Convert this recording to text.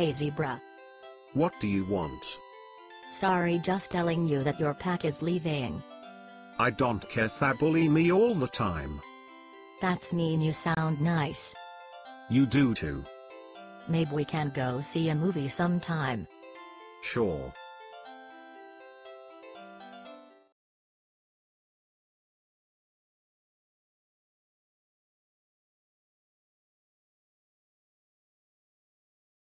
Hey zebra. What do you want? Sorry just telling you that your pack is leaving. I don't care tha bully me all the time. That's mean you sound nice. You do too. Maybe we can go see a movie sometime. Sure.